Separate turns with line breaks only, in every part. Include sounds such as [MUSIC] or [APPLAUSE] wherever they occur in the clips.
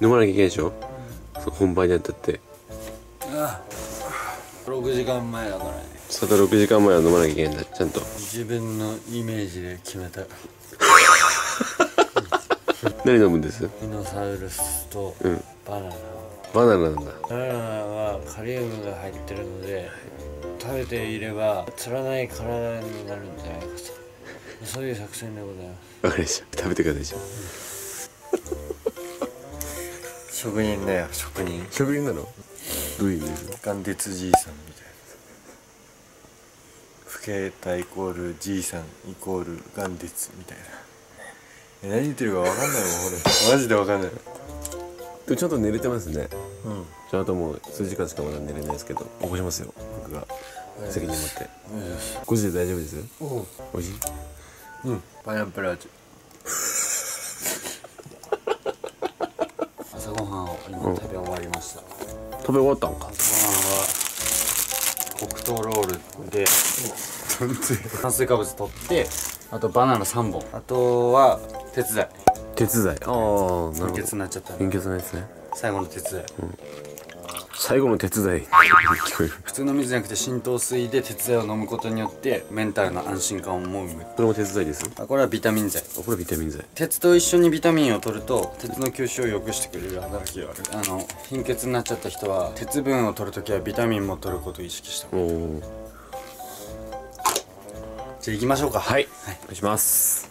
飲まなきゃいけないでしょ？そう本番にあたって。
6時間前だからね。
さと6時間前は飲まなきゃいけないんだ。ちゃんと。
自分のイメージで決めた。[LAUGHS]
何飲むんです？
ミノサウルスと
うん。
バナナ。
バナナなんだ。
バナナはカリウムが入ってるので食べていればつらない体になるんじゃないかとそういう作戦でございます。
わかりました。食べてください [LAUGHS]
職人だよ職人。
職人なの？どういう意味です？か
眼鉄じいさんみたいな。老けたイコールじいさんイコール眼鉄みたいな。え何言ってるか分かんないもん俺。マジで分かんない。
でもちゃんと寝れてますね。
うん。
じゃああともう数時間しかまだ寝れないですけど起こしますよ僕が。責任持って。5時で大丈夫です
お
おいしい？
うん。パイナップル味。[LAUGHS] 朝ごはんを今食べ終わりました、
食べ終わったんか。
朝ごはんは黒糖ロールで。炭水化物取ってあとバナナ3本。あとは手伝い。
手伝い。ああなるほど。
貧血になっちゃったんで
貧血のやつね。
最後の手伝い
最後の手伝い。聞こえる。
普通の水じゃなくて浸透水で鉄剤を飲むことによってメンタルの安心感をも生む
これも手伝いです
あこれはビタミン剤。
あこれビタミン剤。
鉄と一緒にビタミンを取ると鉄の吸収を良くしてくれる働きがある。あの貧血になっちゃった人は鉄分を取るときはビタミンも取ることを意識した。
おお
じゃあ行きましょうか。
はい、お願いします。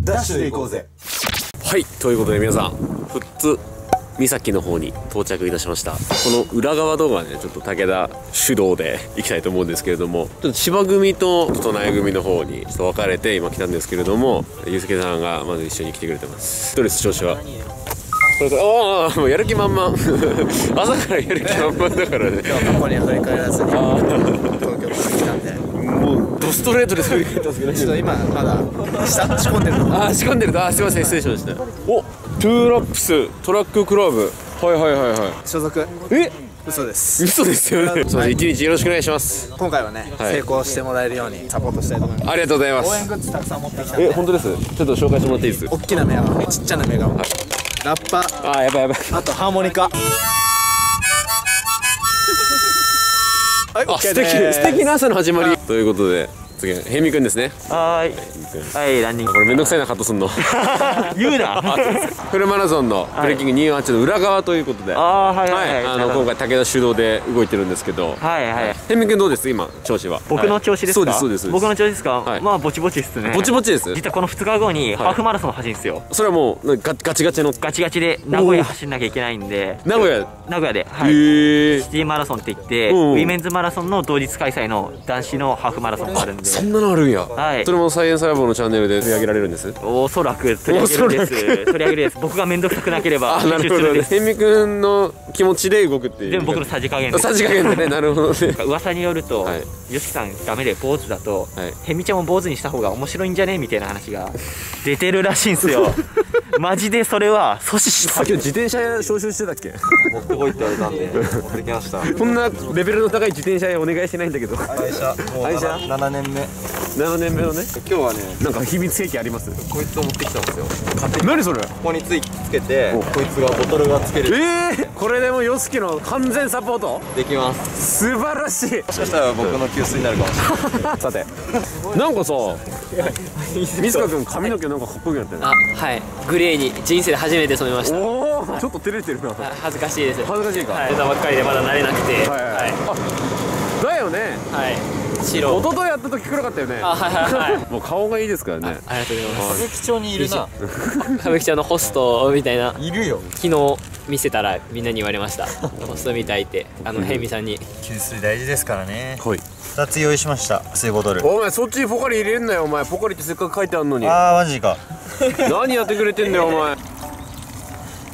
ダッシュで行こうぜ。
はい。ということで皆さん富津岬の方に到着いたしました。この裏側動画ねちょっと武田主導で行きたいと思うんですけれどもちょっと千葉組と都内組の方にちょっと分かれて今来たんですけれどもゆうすけさんがまず一緒に来てくれてます。ストレス調子は？これああもうやる気満々。[LAUGHS] 朝からやる気満々だからね。
過去に振り返らずに東京から来たんで。
もうドストレートでそういうたんですけど
ちょっと今まだ下仕込んでるの。
あー仕込んでるあーすいません失礼しました。おトゥーラップストラッククラブはいはいはい。は
所属。
いえ？
嘘です。
嘘ですよね。[LAUGHS] すいません一日よろしくお願いします。
今回はね、
はい。
成功してもらえるようにサポートしたいと思います。
ありがとうございま
応援
す
グッズたくさん持ってきたん
え
で
本当です？ちょっと紹介してもらっていいです？
大きな目はちっちゃな目が、ラッパ。
あーやばいやばい。
あとハーモニカ。はい
素敵
です。
素敵な朝の始まり。ということで次はヘミくんですね。
はーい。はい、ランニング。
これめんどくさいなカットすんの。[LAUGHS]
言うな。[LAUGHS]
フルマラソンのブレイキング248の裏側ということで。
ああ、はい
は
はい。いはい。
あの今回武田主導で動いてるんですけど。
はいはい。
ヘミくんどうです？今調子は。
僕の調子ですか、
はい。そうですそうです。
僕の調子ですか、
はい。
まあ、ぼちぼちっすね。
ぼちぼちです。
実はこの2日後にハーフマラソン走るんですよ。
それはもうガガチガチの。
ガチガチで名古屋走んなきゃいけないんで、
名古屋？
名古屋で、はい。
へえ
シティマラソンって言って、
うん
ウィメンズマラソンの同日開催の男子のハーフマラソンがあるんで、
そんなのあるんや、
はい。
それもサイエンスラボのチャンネルで取り上げられるんです？
おそらく取り上げるんです。取り上げるです。僕がめんどくさくなければ [LAUGHS]
あなるほど。ね
編集するんです。
ヘミくんの気持ちで動くっていう。
全部僕のさじ加減で。す。
さじ加減でね。[LAUGHS] なるほどね。
噂によると、
はい。
よしさんダメで坊主だと、
はい。
ヘミちゃんも坊主にした方が面白いんじゃね？みたいな話が出てるらしいんすよ [LAUGHS] マジでそれは阻止した。
今日自転車屋招集してたっけ？
持ってこいって言われたんで持ってきました。
こんなレベルの高い自転車屋お願いしてないんだけど。
会社もう
会社
7年目。
7年目のね。
今日はね
なんか秘密兵器あります？
こいつを持ってきたんですよ。
何それ？
ここについつけてこいつがボトルがつける。
えー、これでもヨスキの完全サポート？
できます。
素晴らしい。
もしかしたら僕の給水になるかもしれない。[LAUGHS]
さて。なんかさ水川君髪の毛なんかかっこよくなって
あはい。グレーに人生で初めて染めました。
るおおちょっと照れてるな。
あ恥ずかしいです。
恥ずかしいか、
はい。出たばっかりでまだ慣れなくて。
はいはい。はい。あだよね。
はい白。
一昨日やった時黒かったよね。
あはいはいはい。
もう顔がいいですからね。
ありがとうございます。
歌舞伎町にいるな。[LAUGHS]
歌舞伎町のホストみたいな。い
るよ。
昨日見せたらみんなに言われました。[LAUGHS] ホストみたいって。あのヘイミさんに。
給水大事ですからね。
はい。
2つ用意しました。水ボトル。
お前そっちにポカリ入れんなよお前。ポカリってせっかく書いてあんのに。
あーマジか。[LAUGHS]
何やってくれてんだよお前。
こ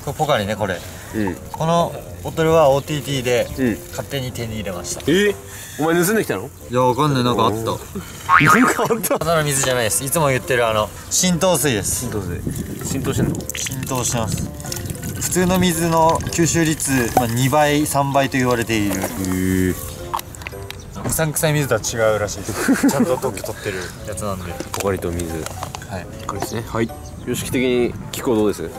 れポカリねこれ。
うん。
このボトルは OTT で
うん。
勝手に手に入れました。
え？お前盗んできたの？
いやわかんない。なんかあった。
なんかあった？
ただの水じゃないです。いつも言ってるあの浸透水です。
どうせ浸透してんの？
浸透してます。普通の水の吸収率、まあ、2倍3倍と言われている。
へえ
うさんくさい水とは違うらしいです。ちゃんと特許取ってるやつなんで。
ポカリと水。
はい。
これですね。はい。様式的に気候どうです？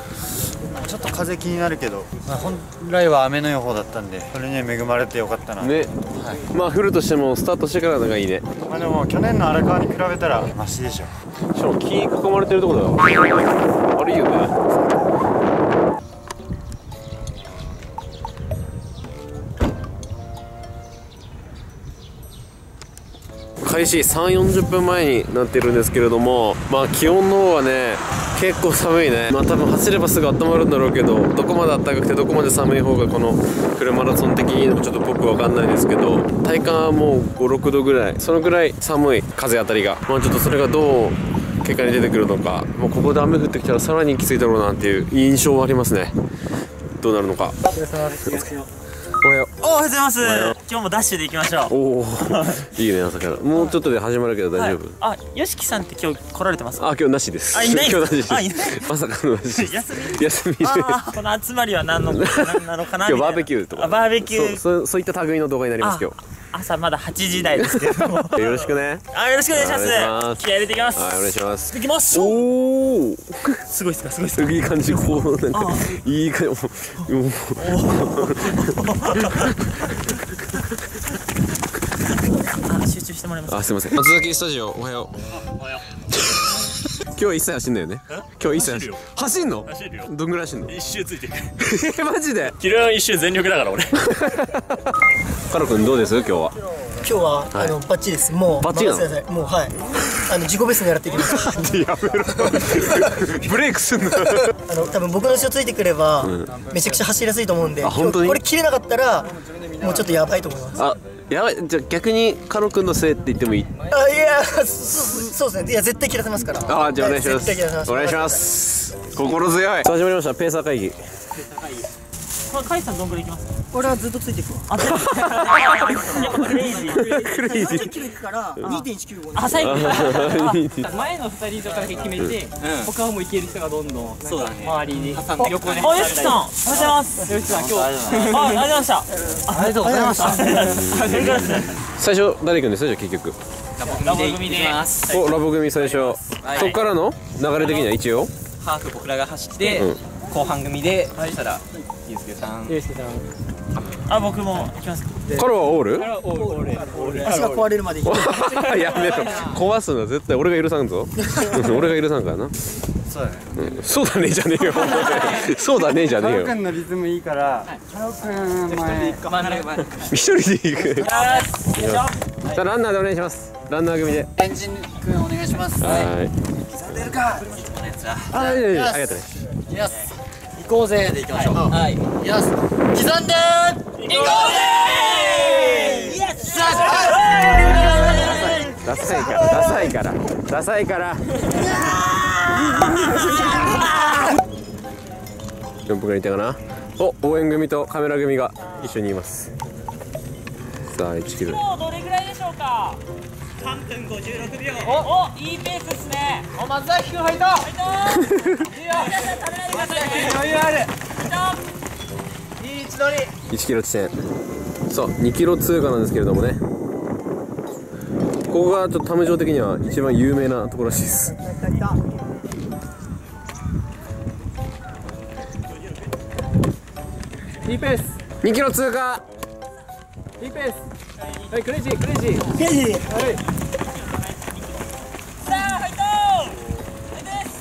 風気になるけど、まあ、本来は雨の予報だったんでそれには恵まれてよかったな、
ね。
はい。
まあ降るとしてもスタートしてからのがいいね。
まあ、でも去年の荒川に比べたらマシでしょ。
しかも木囲まれてるとこだよ。あれいいよね。開始3 4 0分前になってるんですけれどもまあ気温の方はね結構寒いね。まあ多分走ればすぐ温まるんだろうけどどこまで暖かくてどこまで寒い方がこのフルマラソン的にいいのかちょっと僕わかんないですけど体感はもう56度ぐらい。そのぐらい寒い風当たりが。まあちょっとそれがどう結果に出てくるのか。もうここで雨降ってきたらさらにきついだろうなっていう印象はありますね。どうなるのか。おはよ
うございます。今日もダッシュで行きましょう。
うおおいいね朝から。もうちょっとで始まるけど大丈夫、
はい、あ、よしきさんって今日来られてます？
あ今日なしです。
あいない [LAUGHS]
今日なしです。
あいない。
まさかのなし
休み？
休みで
この集まりは何の何なのかな [LAUGHS]
今日バーベキューとか
あバーベキュー。
そうそういった類の動画になります今日
朝まだ8時台ですけども。[LAUGHS]
よろしくね。
あよろしくお願いします。気合い入れていきます。
はいお願いします。
行きましょう。
おお
すごいっすかすごいっすか。
いい感じこうなんかいい感じ。もう
あ集中してもらいます。
あすいません。松崎スタジオおはよう今日一切走んないよね。今日一切走る走んの？
走るよ。
どんぐらい走んの？
一周ついて。く [LAUGHS] る
えマジで？
昨日の一周全力だから俺。[LAUGHS]
カロ君どうです？今日は
今日は、あのバッチリです。もう
バッチリ
もうはい。あの自己ベスト狙っていきます。[LAUGHS]
やめろ。ブレイクすんな。[LAUGHS]
あの多分僕の後ろついてくれば、めちゃくちゃ走りやすいと思うんで。
あ本当に？
これ切れなかったらもうちょっとやばいと思います。
あやばい。じゃあ逆にカロ君のせいって言ってもいい？
あいやそそうですね。いや絶対切らせますから。
あじゃあお願いします。
絶対切らせます。
お願いします。心強い。さあ始まりました。ペーサー会議。
これカイさんどんぐらい行きますか？
俺はずっとついていくわ。
あクレイジー。
クレイジー。
30キロいくから2.195
あ最後。[LAUGHS]
前の二人とかだけ決めて、他はもう行ける人がどんどんそうだね。周りに。
あ
横に。
あよしきさん。おはようございます。
よしさん今日。
あありがとうございました。ありがとうございました。
最初誰行くんですか？じゃあ結局。
ラボ組で
おラボ組最初、そっからの？流れ的には一応？
ハーフ僕らが走って、
うん。
後半組で、そしたらゆうすけさん。
ゆうすけさんあ僕も行きます。か
カロはオール
足が壊れるまで [LAUGHS]
やめろ。壊すのは絶対俺が許さんぞ。[LAUGHS] 俺が許さんからな。
そうだね。
うん。そうだねじゃねえよ。[LAUGHS] そうだねじゃねえよ。
君のリズムいいからカロ君前。
一人で行く。さあランナーでお願いします。ランナー組で。
エンジン君お願いします。
はい。
出るか。
あいやいやありがとうね。
よし。行こうぜで行きましょう。はい。よし。刻んで
ダサいからダサいから。ダサいから。4分ぐらいいたかな？お応援組とカメラ組が一緒にいます。さあ1キロ。
もうか。3分56秒。お。おいいペースですね。お松崎君入った。入った。いいよ余裕あるいい位置取り。
1キロ地点そう2キロ通過なんですけれどもね。ここがちょっとタム城的には一番有名なところらしいです。
いいペース。
2キロ通過
いいペース。はいクレイジークレイジー。
ペー。ジ
さあ入ったはいです。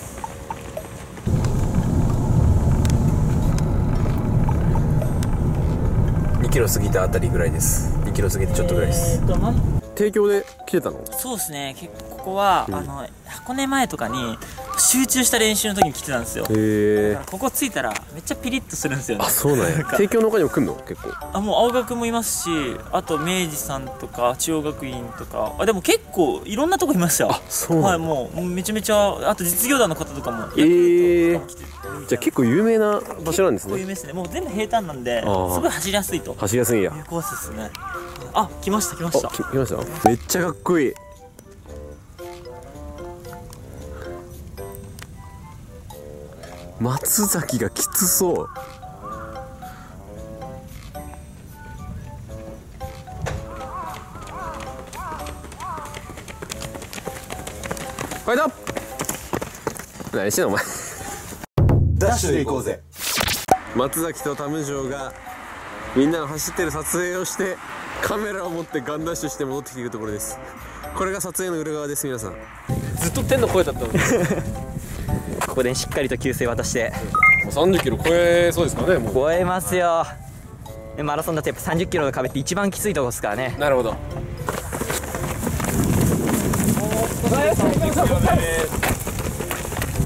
2キロ過ぎたあたりぐらいです。2キロ過ぎてちょっとぐらいです、
えー
提供で来てたの？
そうですね。ここは、あの箱根前とかに集中した練習の時に来てたんですよ。
へえ
ここ着いたらめっちゃピリッとするんですよね。
あそうなんや。提供の他にも来んの？結構。
あもう青学もいますしあと明治さんとか中央学院とか。あでも結構いろんなとこいましたよ。
そう
はい
なんだ、
もうめちゃめちゃあと実業団の方とかも
えー。
ヤクルトとかも来てる
じゃあ結構有名な場所なんですね。
こういう名ですね。もう全部平坦なんで
ー。
すごい走りやすいと。
走りやすいんや。
コースですね。あ来ました来ました。
来ました？めっちゃかっこいい松崎がきつそう。ファイト何してんのお前。
ダッシュで行こうぜ。
松崎とタムジョーがみんなの走ってる撮影をしてカメラを持ってガンダッシュして戻ってきているところです。これが撮影の裏側です皆さん。ずっと天の声だったの [LAUGHS]
ここでしっかりと給水渡して。
う30キロ超えそうですかねもう。
超えますよ。でマラソンだとやっぱ30キロの壁って一番きついとこですからね。
なるほど。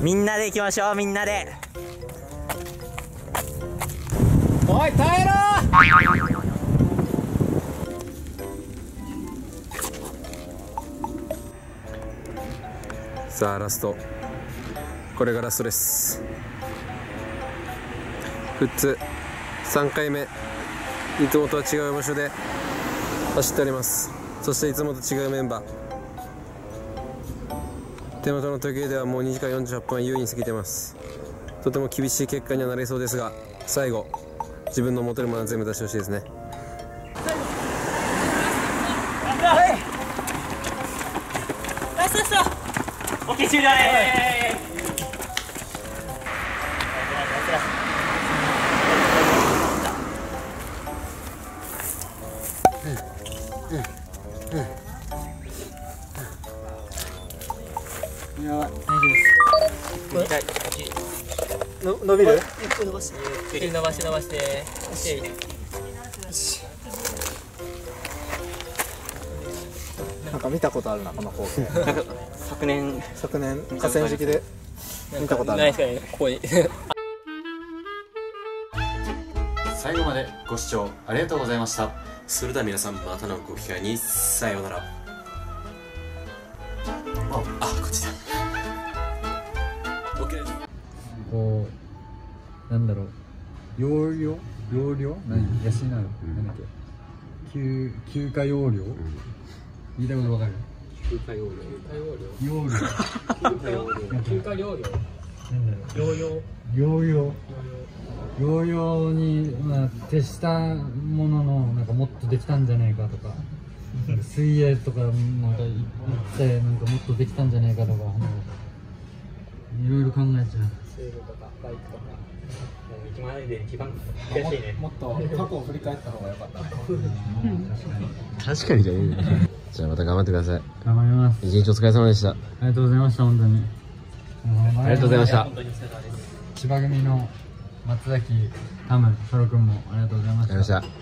みんなで行きましょうみんなで。
おい耐えろ！
さあラストこれがラストです富津3回目。いつもとは違う場所で走っております。そしていつもと違うメンバー。手元の時計ではもう2時間48分優位に過ぎてます。とても厳しい結果にはなりそうですが最後自分の持てるものは全部出してほしいですね。
オッケー終了で
伸
ばして伸ばして伸ばして。OK
なんか見たことあるなこの光景。
昨年。
昨年？河川敷で？見たことある？な
ないですかねここに。[LAUGHS]
最後までご視聴ありがとうございました。
それでは皆さんまたのご機会にさようなら。ああこっちだ。OK です
こうなんだろう容量？容量？何？養う、なん。だっけ？休休暇容量、言いたいことわかる？休暇容量。容量？休暇容量。なんだろう？容量。容量。容量。に、まあ、徹したもののなんかもっとできたんじゃないかとか。水泳とかなんか行ってなんかもっとできたんじゃないかとか。いろいろ考えちゃう
もっと過去を振り返った方が良かった。
確かにじゃね。じゃあまた頑張ってください。
頑張ります。
一日お疲れ様でした。あ
ありがとうございました本当に。あ
りがとうございました。
千葉組の松崎タムソロ君も
ありがとうございました